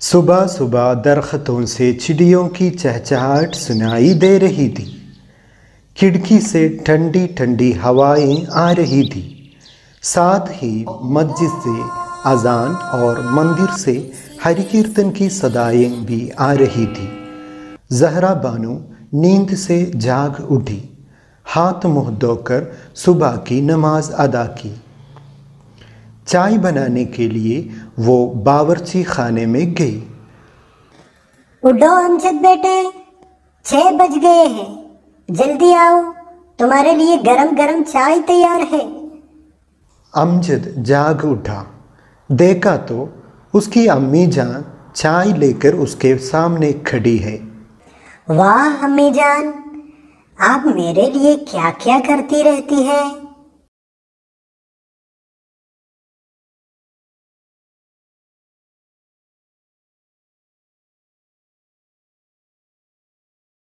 सुबह सुबह दरख्तों से चिड़ियों की चहचहाट सुनाई दे रही थी। खिड़की से ठंडी ठंडी हवाएँ आ रही थी। साथ ही मस्जिद से अजान और मंदिर से हरि कीर्तन की सदाएँ भी आ रही थी। जहरा बानो नींद से जाग उठी। हाथ मुँह धोकर सुबह की नमाज़ अदा की। चाय बनाने के लिए वो बावर्ची खाने में गई। उठो अमजद बेटे छह बज गए हैं। जल्दी आओ तुम्हारे लिए गरम गरम चाय तैयार है। अमजद जाग उठा। देखा तो उसकी अम्मी जान चाय लेकर उसके सामने खड़ी है। वाह अम्मी जान आप मेरे लिए क्या क्या करती रहती है?